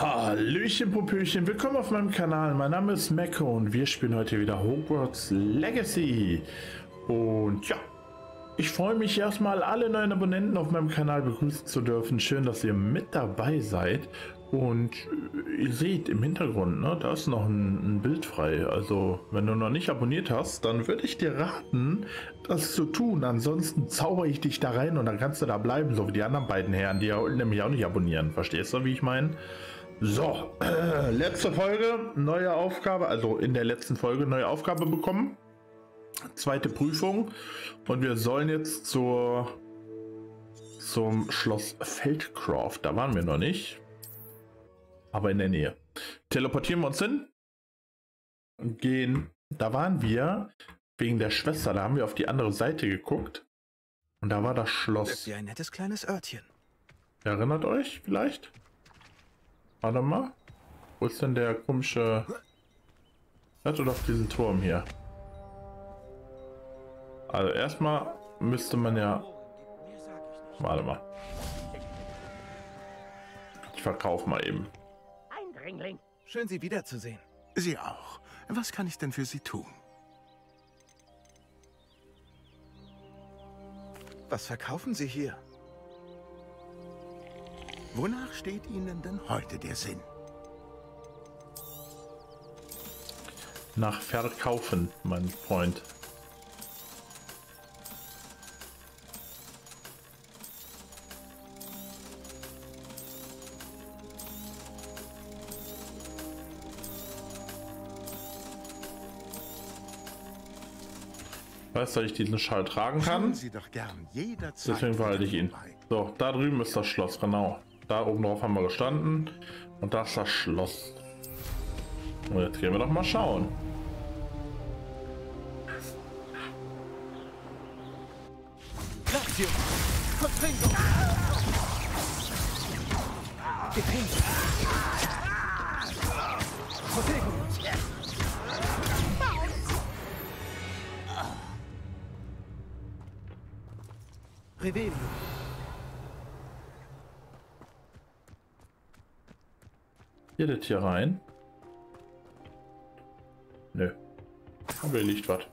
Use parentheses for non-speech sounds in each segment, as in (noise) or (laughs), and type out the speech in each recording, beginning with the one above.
Hallöchen, Popöchen, willkommen auf meinem Kanal. Mein Name ist Mecco und wir spielen heute wieder Hogwarts Legacy. Und ja, ich freue mich erstmal, alle neuen Abonnenten auf meinem Kanal begrüßen zu dürfen. Schön, dass ihr mit dabei seid. Und ihr seht im Hintergrund, ne, da ist noch ein, ein, Bild frei. Also, wenn du noch nicht abonniert hast, dann würde ich dir raten, das zu tun. Ansonsten zauber ich dich da rein und dann kannst du da bleiben, so wie die anderen beiden Herren, die ja nämlich auch nicht abonnieren. Verstehst du, wie ich meine? So, äh, (clears throat) letzte Folge, neue Aufgabe, also in der letzten Folge neue Aufgabe bekommen. Zweite Prüfung. Und wir sollen jetzt zur zum Schloss Feldcroft. Da waren wir noch nicht aber in der Nähe. Teleportieren wir uns hin und gehen. Da waren wir wegen der Schwester, da haben wir auf die andere Seite geguckt. Und da war das Schloss. Wie ein nettes kleines Örtchen. Erinnert euch vielleicht? Warte mal. Wo ist denn der komische... Hört doch auf diesen Turm hier. Also erstmal müsste man ja... Warte mal. Ich verkaufe mal eben. Eindringling. Schön, Sie wiederzusehen. Sie auch. Was kann ich denn für Sie tun? Was verkaufen Sie hier? Wonach steht Ihnen denn heute der Sinn? Nach Verkaufen, mein Freund. Weißt du, dass ich diesen Schall tragen kann? Deswegen behalte ich ihn. So, da drüben ist das Schloss, genau. Da oben drauf haben wir gestanden. Und das ist das Schloss. Und jetzt gehen wir doch mal schauen. Revelio. Hier das hier rein. Nö. Aber hier liegt was.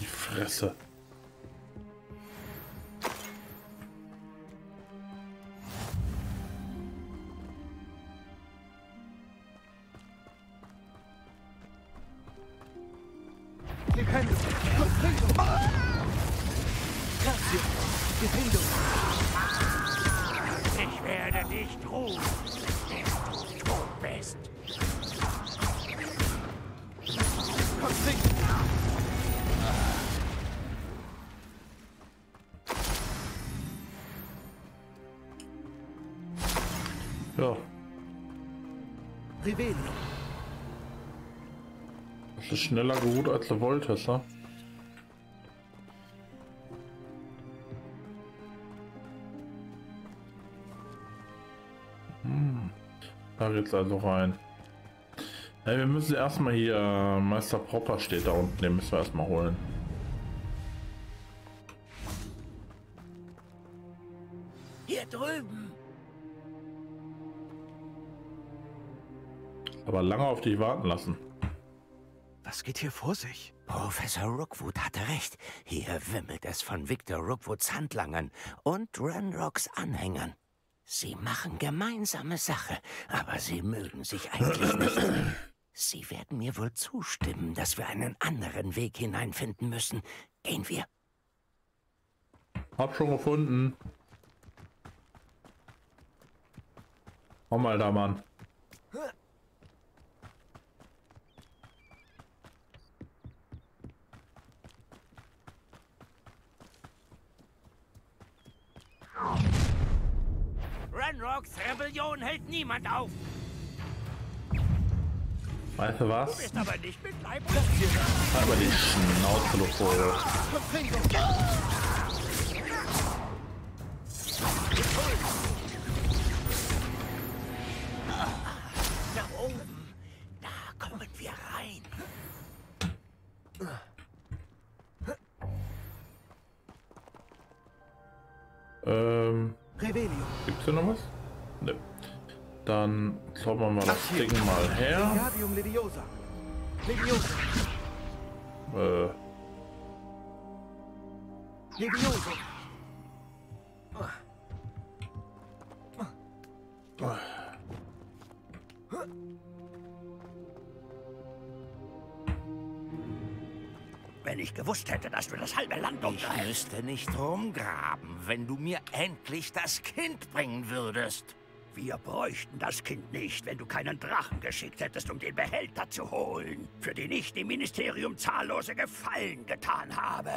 Die Fresse. Schneller geruht als du wolltest, ne? Da geht's also rein. Ja, wir müssen erstmal hier, äh, Meister Popper steht da unten, den müssen wir erstmal holen. Hier drüben. Aber lange auf dich warten lassen. Was geht hier vor sich? Professor Rookwood hatte recht. Hier wimmelt es von Victor Rookwoods Handlangern und Ranrocks Anhängern. Sie machen gemeinsame Sache, aber sie mögen sich eigentlich nicht. Sie werden mir wohl zustimmen, dass wir einen anderen Weg hineinfinden müssen. Gehen wir. Hab schon gefunden. Komm mal da, Mann. Ranrocks Rebellion hält niemand auf. Weißt du was? Du bist aber nicht mit Leib Halt mal die Schnauze, du Revelio. Gibt's hier noch was? Ne. Dann klauen wir mal das Ding mal her. Äh, ich gewusst hätte, dass du das halbe Land umdrehst. Ich müsste nicht rumgraben, wenn du mir endlich das Kind bringen würdest. Wir bräuchten das Kind nicht, wenn du keinen Drachen geschickt hättest, um den Behälter zu holen, für den ich dem Ministerium zahllose Gefallen getan habe.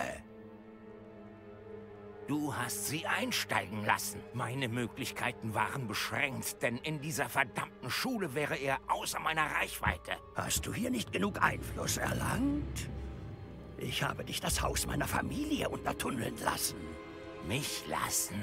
Du hast sie einsteigen lassen. Meine Möglichkeiten waren beschränkt, denn in dieser verdammten Schule wäre er außer meiner Reichweite. Hast du hier nicht genug Einfluss erlangt? Ich habe dich das Haus meiner Familie untertunneln lassen. Mich lassen?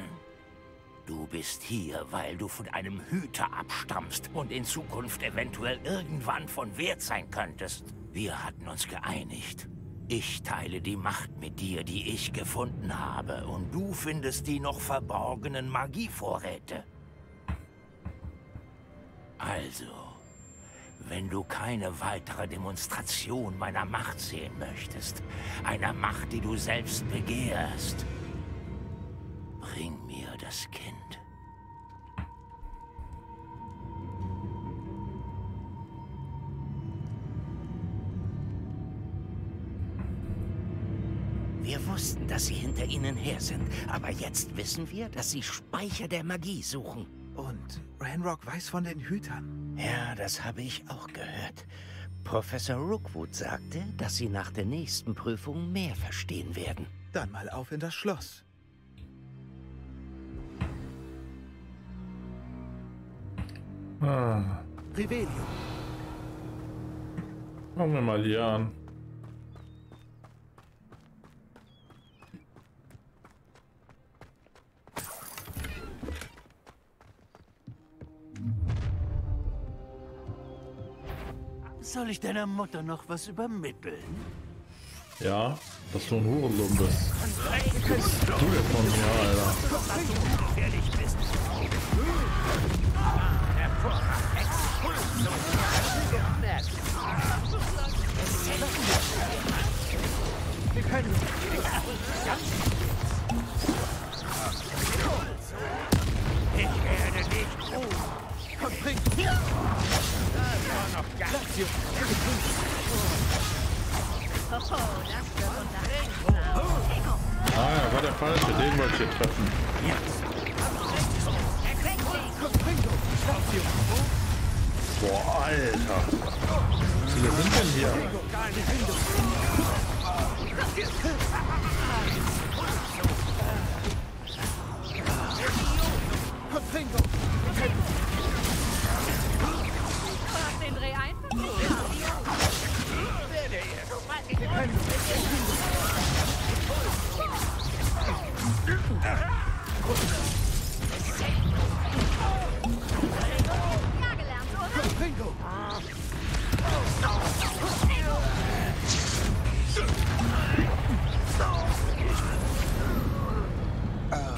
Du bist hier, weil du von einem Hüter abstammst und in Zukunft eventuell irgendwann von Wert sein könntest. Wir hatten uns geeinigt. Ich teile die Macht mit dir, die ich gefunden habe, und du findest die noch verborgenen Magievorräte. Also, wenn du keine weitere Demonstration meiner Macht sehen möchtest, einer Macht, die du selbst begehrst, bring mir das Kind. Wir wussten, dass sie hinter ihnen her sind, aber jetzt wissen wir, dass sie Speicher der Magie suchen. Und Ranrock weiß von den Hütern. Ja, das habe ich auch gehört. Professor Rookwood sagte, dass sie nach der nächsten Prüfung mehr verstehen werden. Dann mal auf in das Schloss. ah, Revelio. fangen wir mal hier an. Soll ich deiner Mutter noch was übermitteln? Ja, dass du ein Hurensohn bist. Du der von mir, Alter. Gefährlich bist. Wir können. Ich werde nicht ruhen. Komm, bring. Lazio. Ah ja, war der falsche, den wollte ich hier treffen. Boah, Alter. Wie viele sind denn hier? Komm, bring.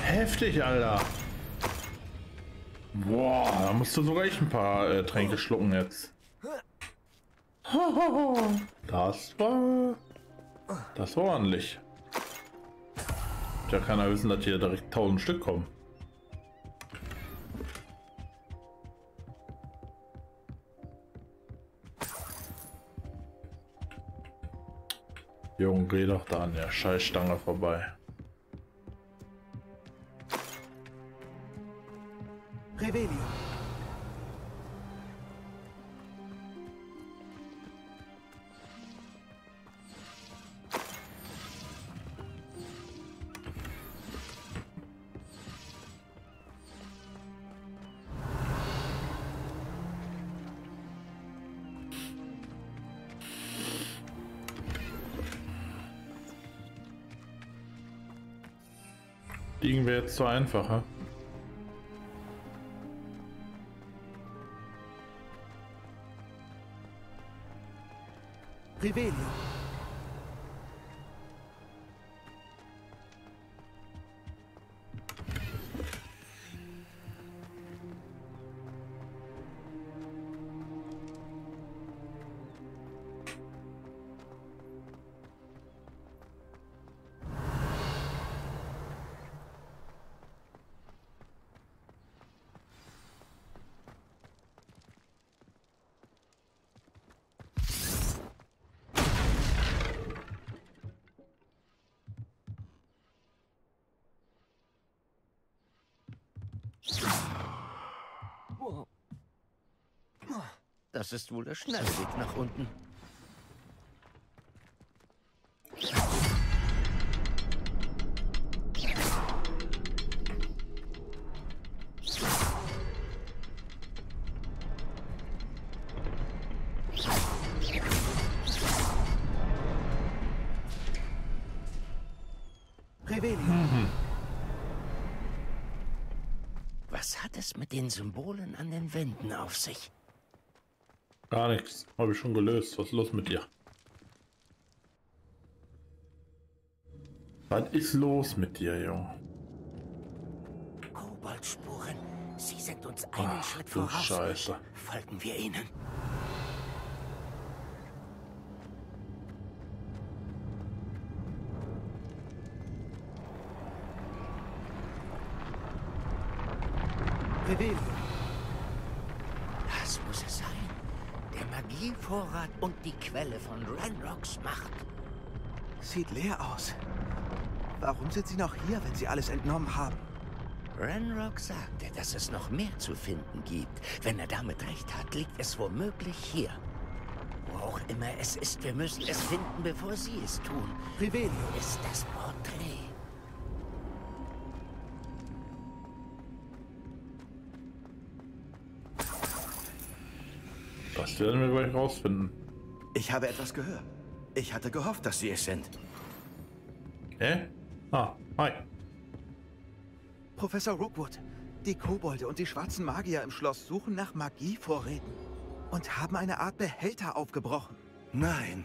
Heftig, Alter. Boah, da musst du sogar ich ein paar äh, Tränke schlucken jetzt. Das war... Das war ordentlich. Ja, keiner wissen, dass hier direkt 1000 Stück kommen. Junge, geh doch da an der Scheißstange vorbei. Revelio. Liegen wir jetzt so einfacher. Revelio. Das ist wohl der schnelle Weg nach unten. Was hat es mit den Symbolen an den Wänden auf sich? Gar nichts. Habe ich schon gelöst. Was ist los mit dir? Was ist los mit dir, Junge? Koboldspuren. Sie sind uns einen Ach, Schritt voraus. Scheiße. Folgen wir ihnen. Revelio. Das muss es sein. Der Magievorrat und die Quelle von Ranrocks Macht. Sieht leer aus. Warum sind Sie noch hier, wenn Sie alles entnommen haben? Ranrock sagte, dass es noch mehr zu finden gibt. Wenn er damit recht hat, liegt es womöglich hier. Wo auch immer es ist, wir müssen es finden, bevor Sie es tun. Revelio. Ist das Porträt. Das werden wir gleich rausfinden. Ich habe etwas gehört. Ich hatte gehofft, dass Sie es sind. Hä? Ah, hi. Professor Rookwood, die Kobolde und die schwarzen Magier im Schloss suchen nach Magievorräten und haben eine Art Behälter aufgebrochen. Nein.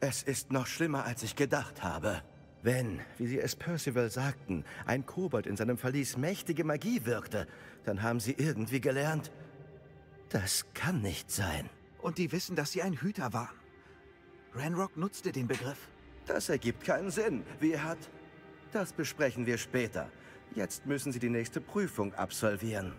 Es ist noch schlimmer, als ich gedacht habe. Wenn, wie Sie es Percival sagten, ein Kobold in seinem Verlies mächtige Magie wirkte, dann haben Sie irgendwie gelernt. Das kann nicht sein. Und die wissen, dass sie ein Hüter waren. Ranrock nutzte den Begriff. Das ergibt keinen Sinn. Wie hat... Das besprechen wir später. Jetzt müssen Sie die nächste Prüfung absolvieren.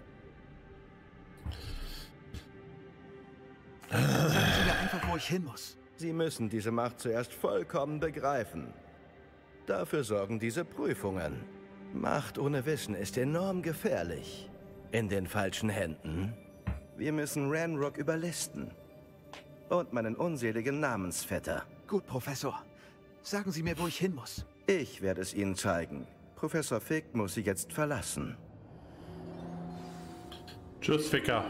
Sagen Sie mir einfach, wo ich hin muss. Sie müssen diese Macht zuerst vollkommen begreifen. Dafür sorgen diese Prüfungen. Macht ohne Wissen ist enorm gefährlich. In den falschen Händen. Wir müssen Ranrock überlisten. Und meinen unseligen Namensvetter. Gut, Professor. Sagen Sie mir, wo ich hin muss. Ich werde es Ihnen zeigen. Professor Fick muss Sie jetzt verlassen. Tschüss, Ficker.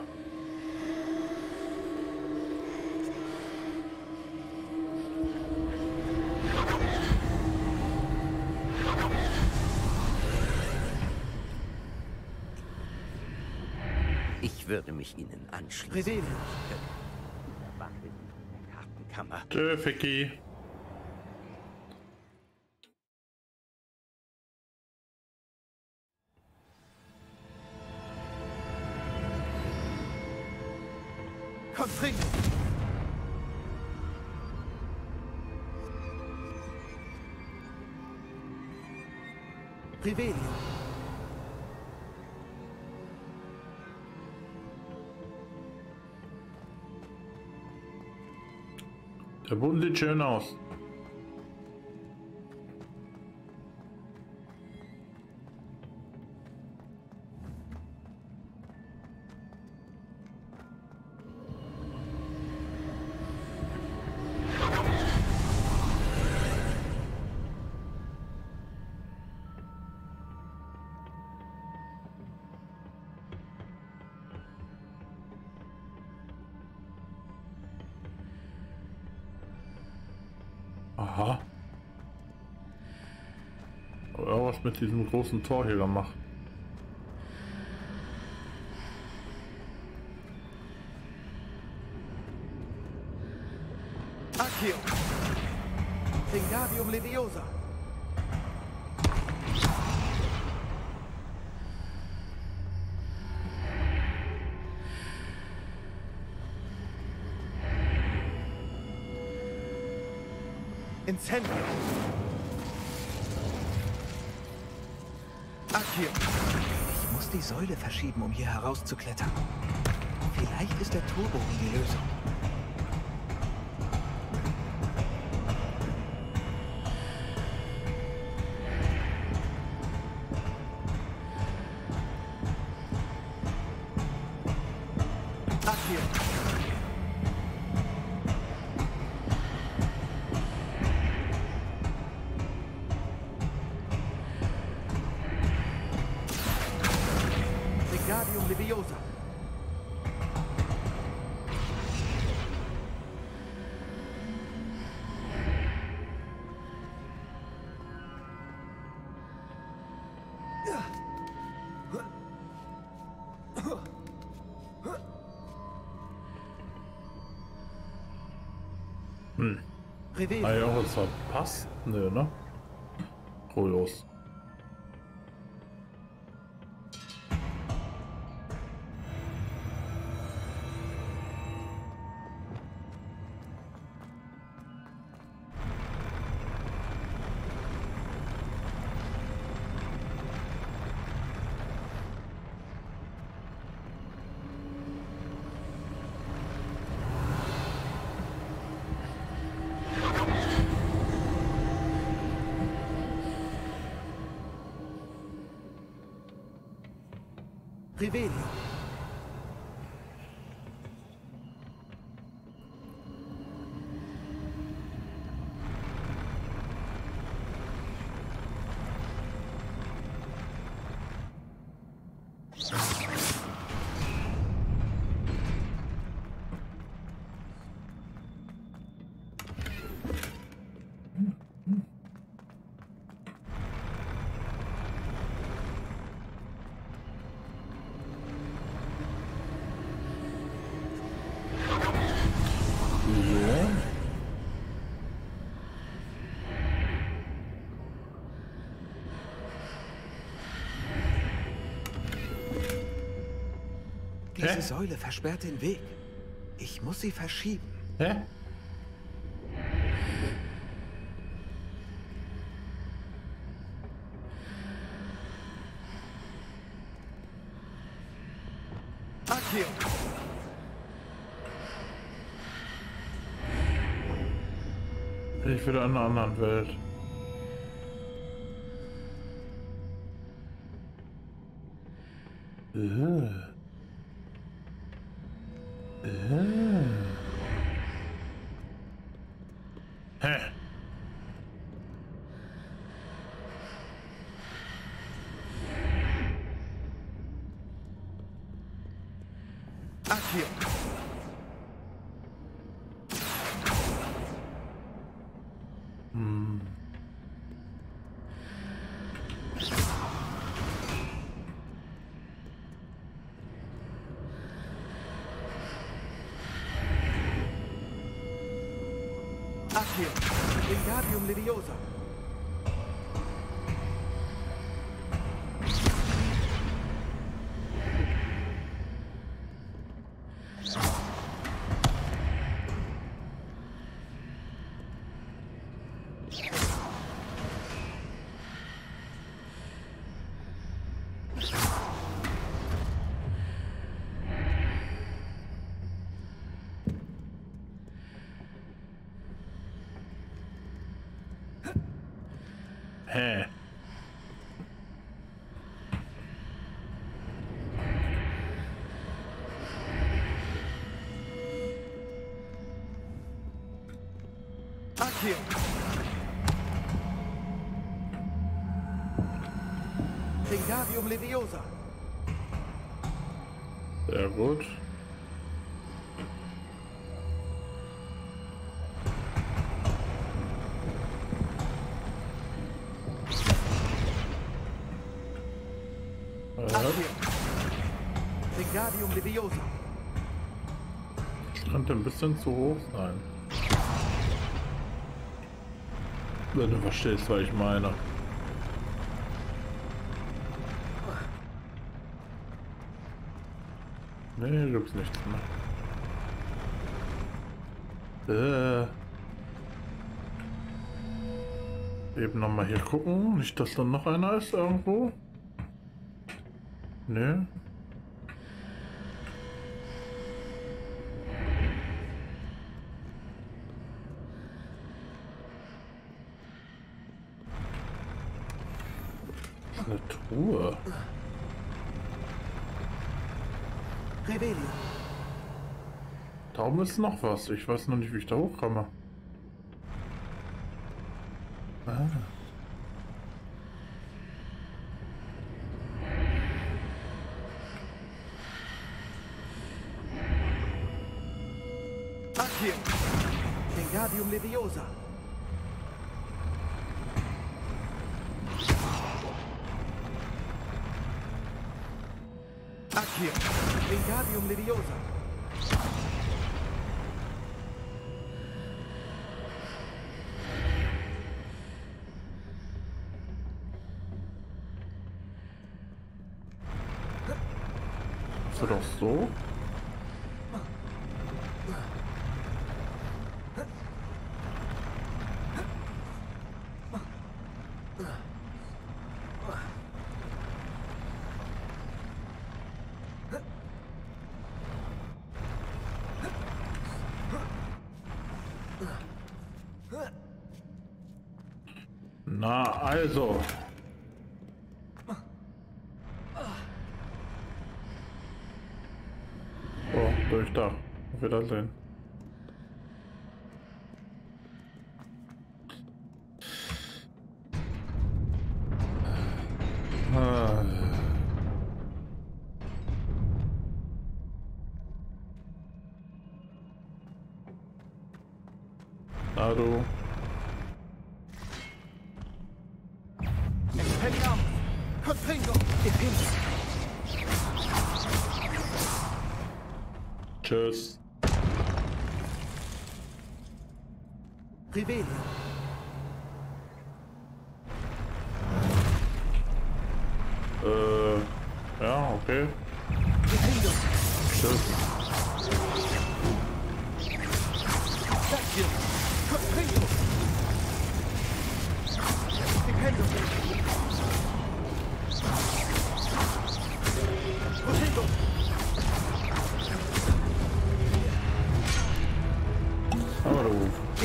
Würde mich Ihnen anschließen. Revelio. Wache in der Kartenkammer. Tschö, Ficky. Sieht schön aus. Mit diesem großen Tor hier gemacht. Accio. Wingardium Leviosa. Incendio. Accio. Ich muss die Säule verschieben, um hier herauszuklettern. Vielleicht ist der Turbogen die Lösung. Revelio. Ah ja, was verpasst? Nö, ne? Ruhe los. Revelio. So. Diese Hä? Säule versperrt den Weg. Ich muss sie verschieben. Hä? Akio. Ich will in einer anderen Welt. Äh. Hä? Akio. Wingardium Leviosa. Sehr gut. Leviosa. könnte ein bisschen zu hoch sein. Wenn du verstehst, was ich meine. Nee, gibt's nichts mehr. Äh. Eben nochmal hier gucken. Nicht, dass dann noch einer ist irgendwo. Nee. Revelio. Da oben ist noch was. Ich weiß noch nicht, wie ich da hochkomme. Na, also. Oh, durch da. Auf Wiedersehen.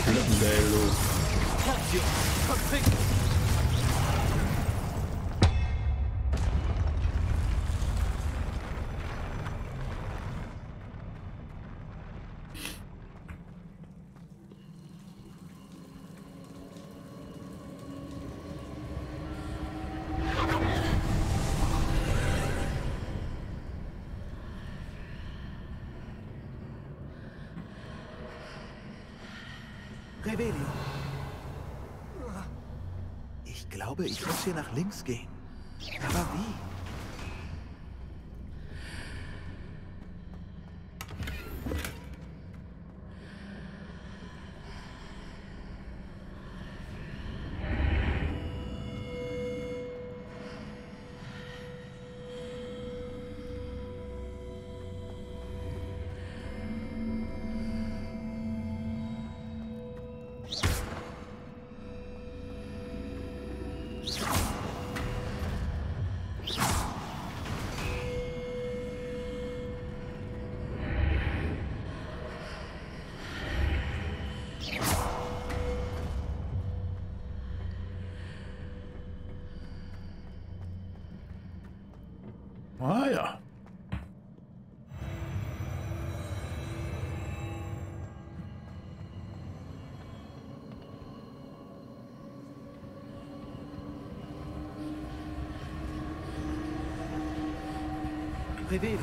Du. Schlittenbell, du. Lazio! Confringo! Revelio. Ich glaube, ich muss hier nach links gehen. Ah ja. Revelio.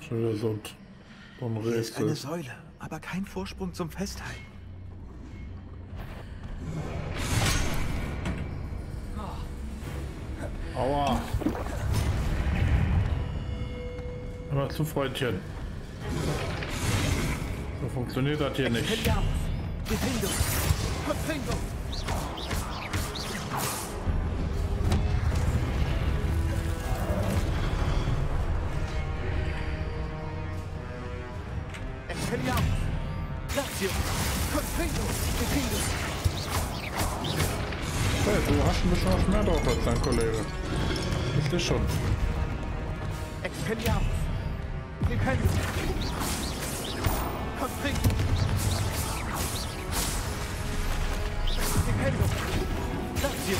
Schon wieder so ein Hier ist eine. Säule, aber kein Vorsprung zum Festhalten. Aua. Hör zu, Freundchen. So funktioniert das hier nicht. Expelliarmus! Defendo! Sehe schon. Expelliarmus! Defendo! Confringo! Defendo! Lazio!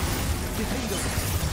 Defendo!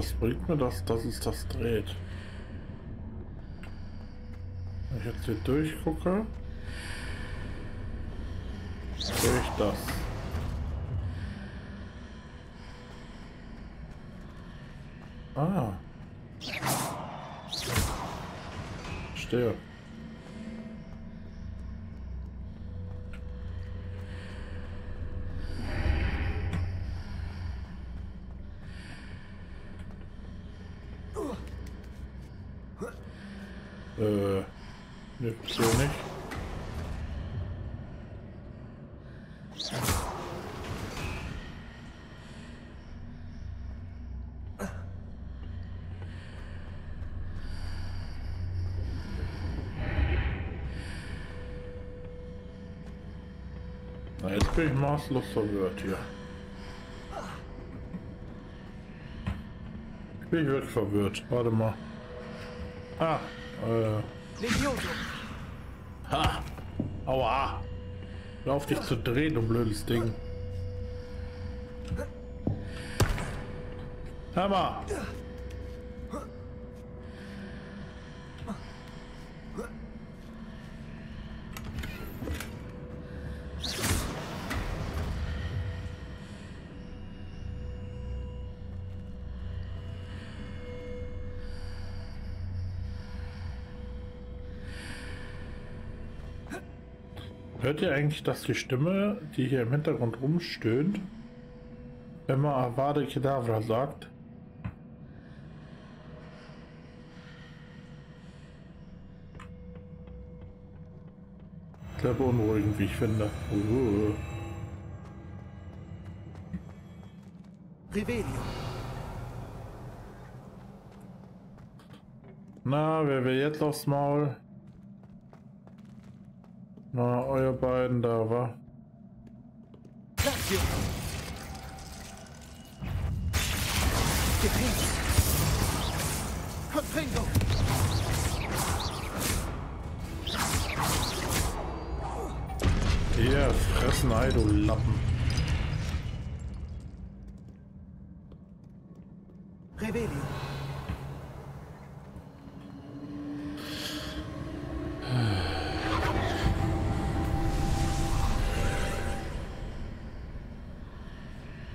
Was bringt mir das, dass es das dreht? Wenn ich jetzt hier durchgucke, sehe ich das. Ah. Stehe. Äh, ne, so nicht. Na, jetzt bin ich maßlos verwirrt hier. Ich bin wirklich verwirrt. Warte mal. Ah, äh. Ha! Aua! Hör auf dich zu drehen, du blödes Ding. Hammer! Hört ihr eigentlich, dass die Stimme, die hier im Hintergrund rumstöhnt, wenn man Avada Kedavra sagt? Sehr beunruhigend, wie ich finde. Uh. Revelio! Na, wer will jetzt aufs Maul? Na, euer beiden da, wa? Hier, fressen Ei, du Lappen. Revelio!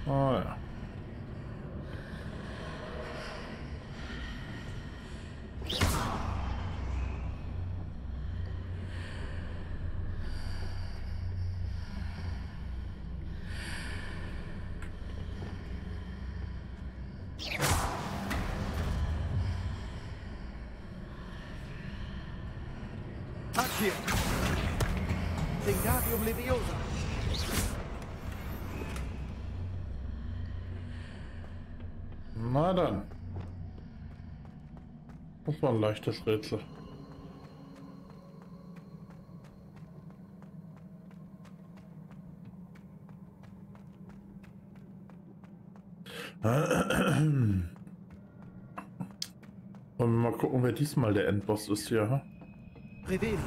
Oh ja. Accio! Wingardium Leviosa! Na dann. Das war ein leichtes Rätsel. (clears throat) Wollen wir mal gucken, wer diesmal der Endboss ist hier. Revelio!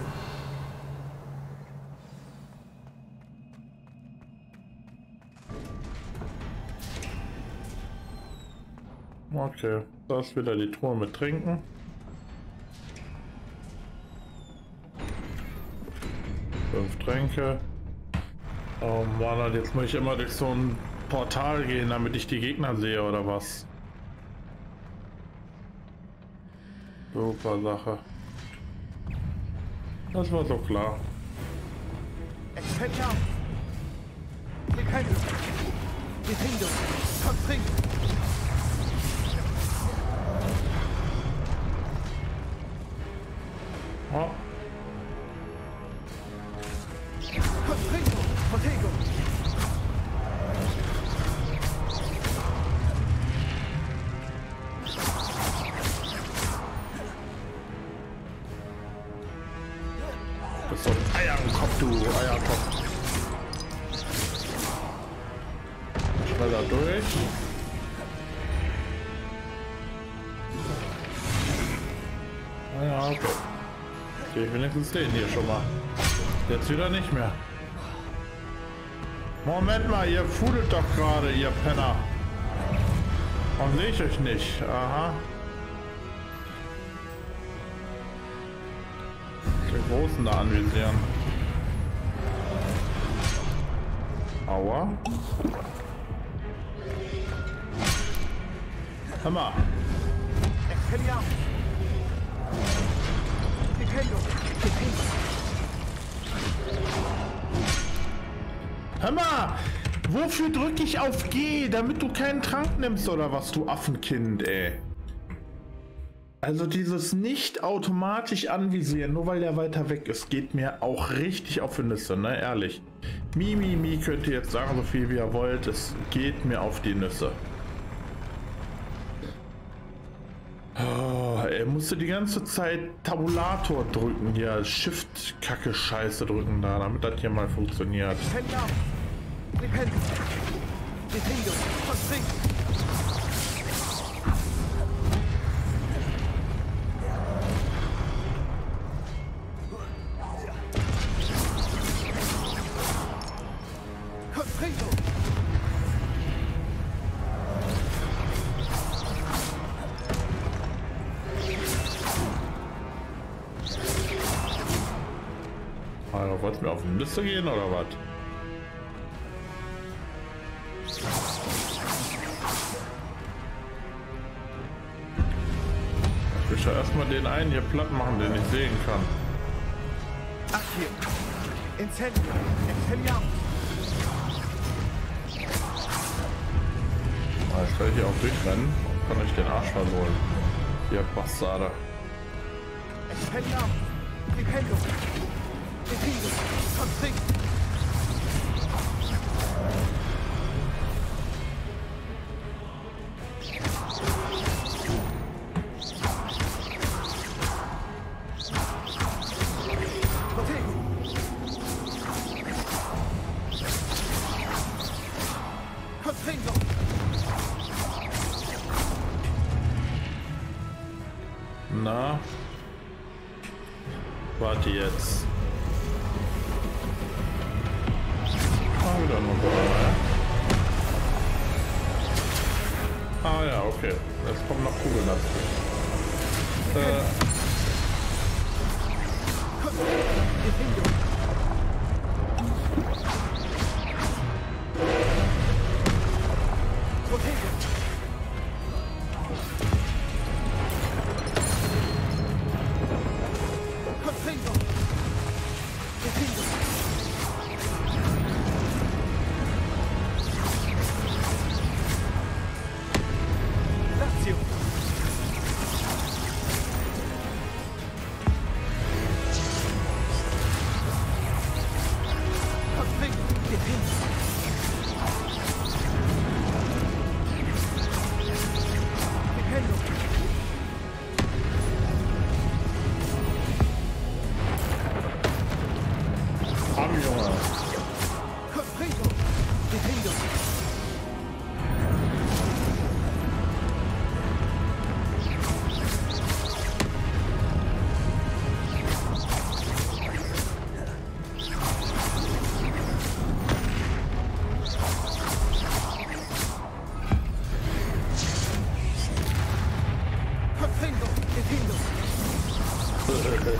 Okay, da ist wieder die Truhe mit Trinken. Tränke. Oh Mann, jetzt muss ich immer durch so ein Portal gehen, damit ich die Gegner sehe, oder was? Super Sache. Das war so klar. Oh, ja, okay. Okay, ich wenigstens den hier schon mal. Jetzt wieder nicht mehr. Moment mal, ihr fudelt doch gerade, ihr Penner. Warum sehe ich euch nicht? Aha. Den Großen da anvisieren. Aua. Hammer. Expelliarmus! Defendo! Hammer! Wofür drücke ich auf G? Damit du keinen Trank nimmst oder was, du Affenkind, ey. Also dieses nicht automatisch anvisieren, nur weil der weiter weg ist, geht mir auch richtig auf die Nüsse, ne? Ehrlich. Mimi, Mi könnt ihr jetzt sagen, so viel wie ihr wollt, es geht mir auf die Nüsse. Oh, er musste die ganze Zeit Tabulator drücken hier, Shift-Kacke-Scheiße drücken da, damit das hier mal funktioniert. Expelliarmus! Wollt's mir auf die Liste gehen oder was? Ich will schon erstmal den einen hier platt machen, den ich sehen kann. Accio! Incendio! Expelliarmus! Ah, ich hier auch durchrennen kann euch den Arsch versohlen. Ihr Bastarde. Expelliarmus! Defendo! peace, think Ah ja, okay. Jetzt kommen noch Kugeln dazu. Äh, Defendo!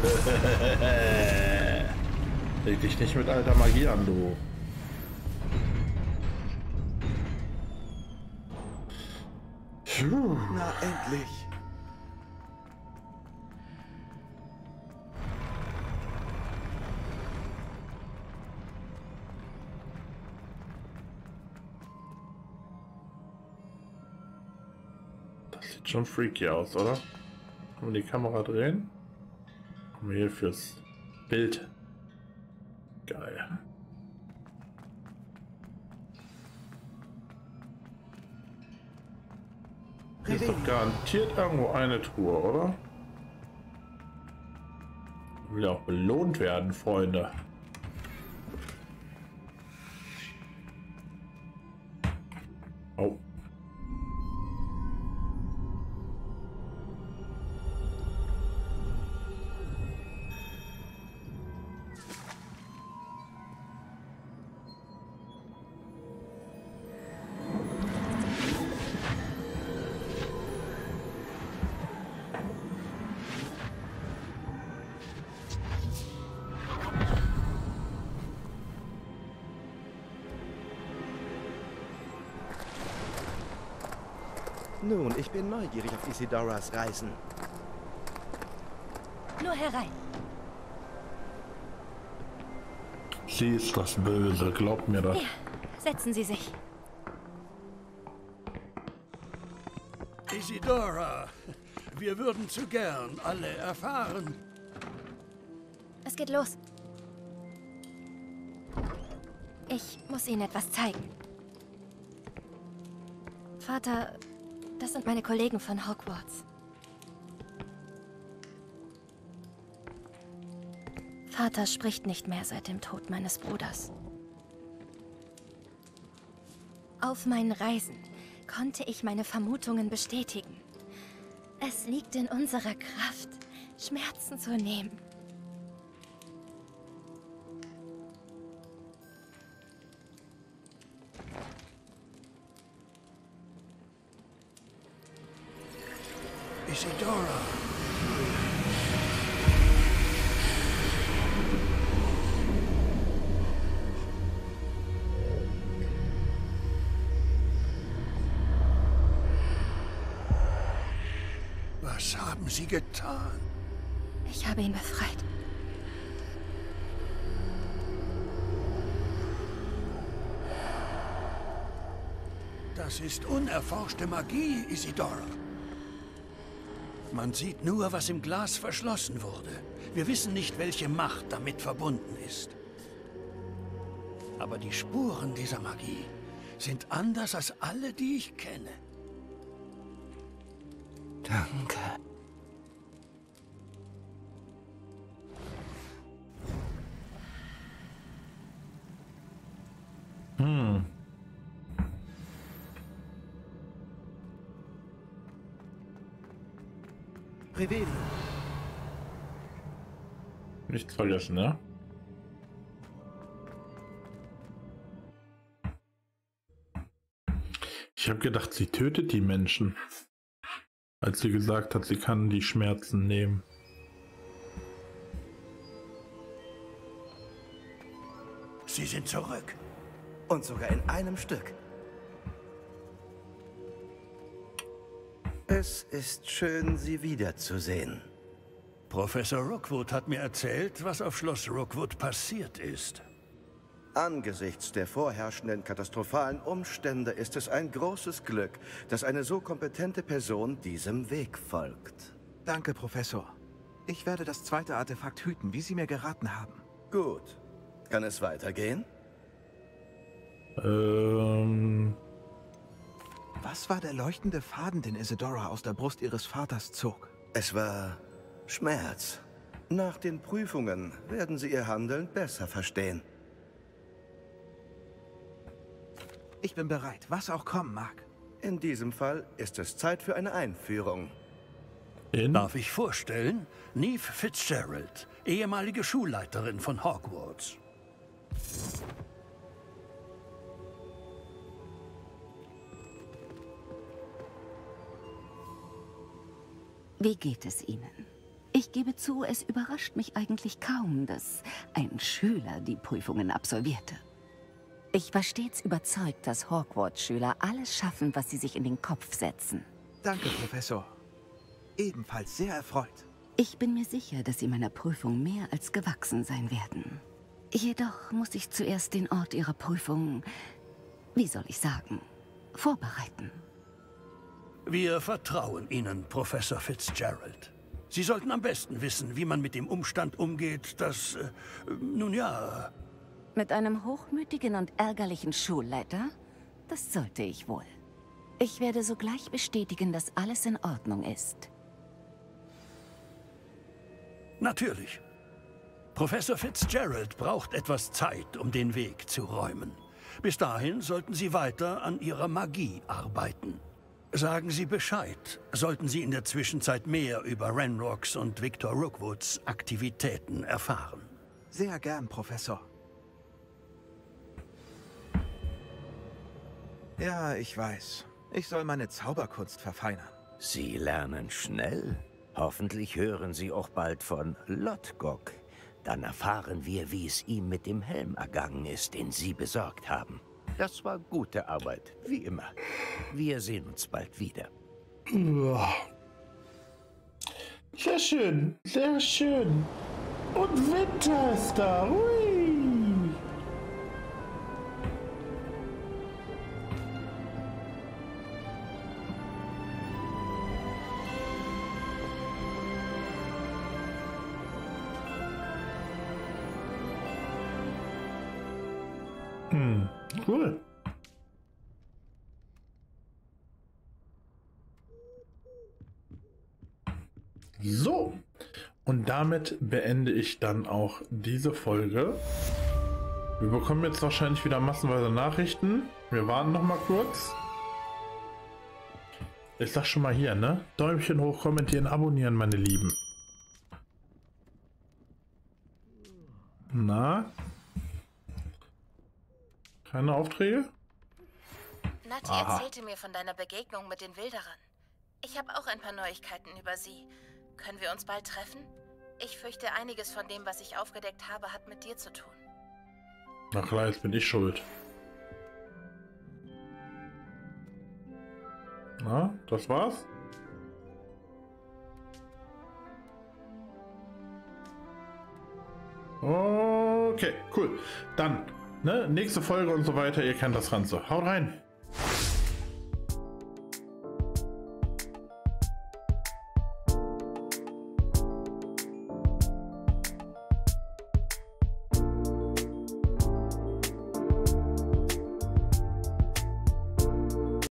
(laughs) Leg dich nicht mit alter Magie an, du. Puh. Na endlich! Das sieht schon freaky aus, oder? Können wir die Kamera drehen? Kommen wir hier fürs Bild. Geil. Hier ist doch garantiert irgendwo eine Truhe, oder? Will ja auch belohnt werden, Freunde. Nun, ich bin neugierig auf Isidoras Reisen. Nur herein. Sie ist das Böse, glaub mir das. Ja, setzen Sie sich. Isidora, wir würden zu gern alle erfahren. Es geht los. Ich muss Ihnen etwas zeigen. Vater, das sind meine Kollegen von Hogwarts. Vater spricht nicht mehr seit dem Tod meines Bruders. Auf meinen Reisen konnte ich meine Vermutungen bestätigen. Es liegt in unserer Kraft, Schmerzen zu nehmen. Isidora. Was haben Sie getan? Ich habe ihn befreit. Das ist unerforschte Magie, Isidora. Man sieht nur, was im Glas verschlossen wurde. Wir wissen nicht, welche Macht damit verbunden ist. Aber die Spuren dieser Magie sind anders als alle, die ich kenne. Danke. Revelio. Nichts vergessen, ne? Ich habe gedacht, sie tötet die Menschen. Als sie gesagt hat, sie kann die Schmerzen nehmen. Sie sind zurück. Und sogar in einem Stück. Es ist schön, Sie wiederzusehen. Professor Rookwood hat mir erzählt, was auf Schloss Rookwood passiert ist. Angesichts der vorherrschenden katastrophalen Umstände ist es ein großes Glück, dass eine so kompetente Person diesem Weg folgt. Danke, Professor. Ich werde das zweite Artefakt hüten, wie Sie mir geraten haben. Gut. Kann es weitergehen? Ähm, Was war der leuchtende Faden, den Isidora aus der Brust ihres Vaters zog? Es war Schmerz. Nach den Prüfungen werden Sie Ihr Handeln besser verstehen. Ich bin bereit, was auch kommen mag. In diesem Fall ist es Zeit für eine Einführung. in? Darf ich vorstellen? Neve Fitzgerald, ehemalige Schulleiterin von Hogwarts. Wie geht es Ihnen? Ich gebe zu, es überrascht mich eigentlich kaum, dass ein Schüler die Prüfungen absolvierte. Ich war stets überzeugt, dass Hogwarts-Schüler alles schaffen, was sie sich in den Kopf setzen. Danke, Professor. Ebenfalls sehr erfreut. Ich bin mir sicher, dass Sie meiner Prüfung mehr als gewachsen sein werden. Jedoch muss ich zuerst den Ort Ihrer Prüfung, wie soll ich sagen, vorbereiten. Wir vertrauen Ihnen, Professor Fitzgerald. Sie sollten am besten wissen, wie man mit dem Umstand umgeht, dass, äh, nun ja, Mit einem hochmütigen und ärgerlichen Schulleiter? Das sollte ich wohl. Ich werde sogleich bestätigen, dass alles in Ordnung ist. natürlich. Professor Fitzgerald braucht etwas Zeit, um den Weg zu räumen. Bis dahin sollten Sie weiter an Ihrer Magie arbeiten. Sagen Sie Bescheid, sollten Sie in der Zwischenzeit mehr über Renrocks und Victor Rookwoods Aktivitäten erfahren. Sehr gern, Professor. Ja, ich weiß. Ich soll meine Zauberkunst verfeinern. Sie lernen schnell. Hoffentlich hören Sie auch bald von Lotgok. Dann erfahren wir, wie es ihm mit dem Helm ergangen ist, den Sie besorgt haben. Das war gute Arbeit, wie immer. Wir sehen uns bald wieder. Sehr schön, sehr schön. Und Winter ist da. Hui. Hm, cool. So, und damit beende ich dann auch diese Folge. Wir bekommen jetzt wahrscheinlich wieder massenweise Nachrichten. Wir warten noch mal kurz. Ich sag schon mal hier, ne? Däumchen hoch, kommentieren, abonnieren, meine Lieben. Na? Keine Aufträge? Nati erzählte mir von deiner Begegnung mit den Wilderern. Ich habe auch ein paar Neuigkeiten über sie. Können wir uns bald treffen? Ich fürchte, einiges von dem, was ich aufgedeckt habe, hat mit dir zu tun. Na klar, jetzt bin ich schuld. Na, das war's? Okay, cool. Dann, ne, nächste Folge und so weiter. Ihr kennt das Ganze. Haut rein!